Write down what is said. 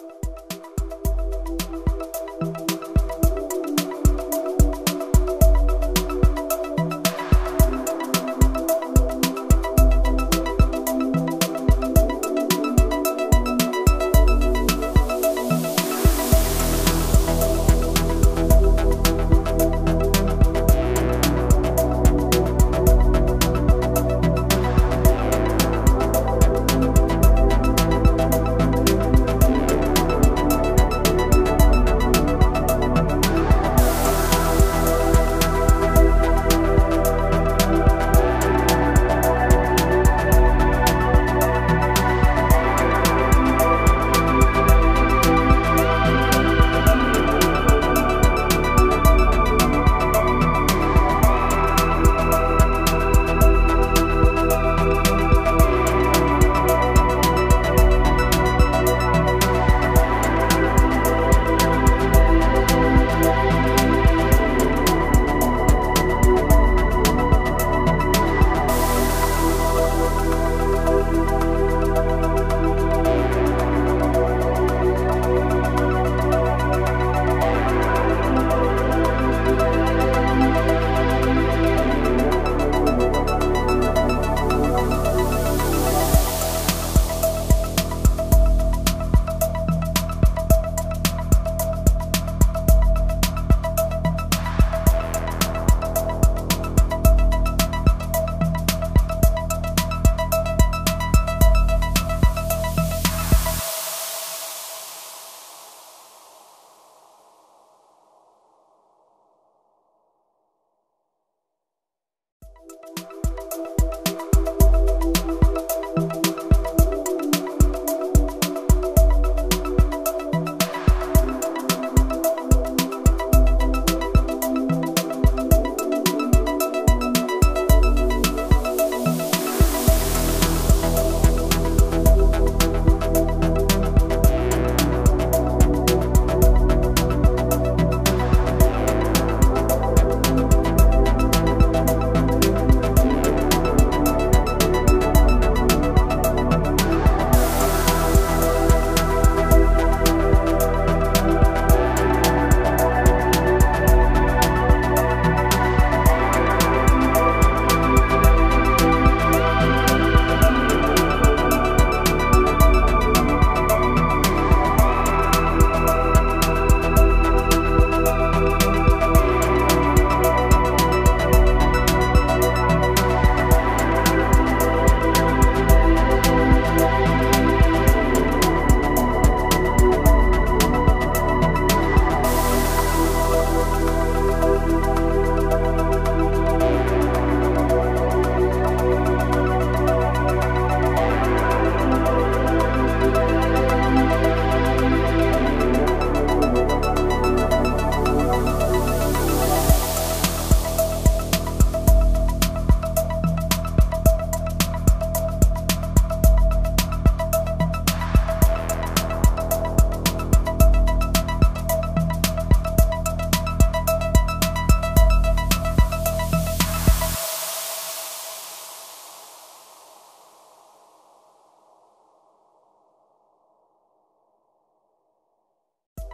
you